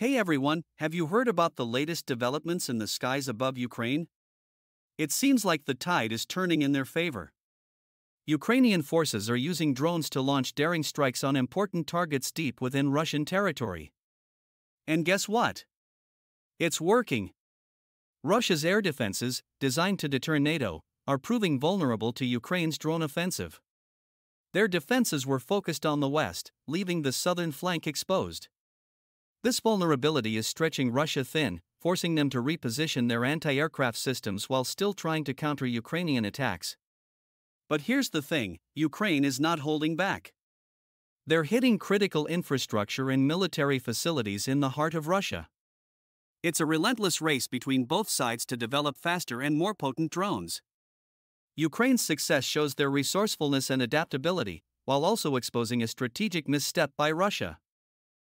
Hey everyone, have you heard about the latest developments in the skies above Ukraine? It seems like the tide is turning in their favor. Ukrainian forces are using drones to launch daring strikes on important targets deep within Russian territory. And guess what? It's working. Russia's air defenses, designed to deter NATO, are proving vulnerable to Ukraine's drone offensive. Their defenses were focused on the west, leaving the southern flank exposed. This vulnerability is stretching Russia thin, forcing them to reposition their anti aircraft systems while still trying to counter Ukrainian attacks. But here's the thing Ukraine is not holding back. They're hitting critical infrastructure and military facilities in the heart of Russia. It's a relentless race between both sides to develop faster and more potent drones. Ukraine's success shows their resourcefulness and adaptability, while also exposing a strategic misstep by Russia.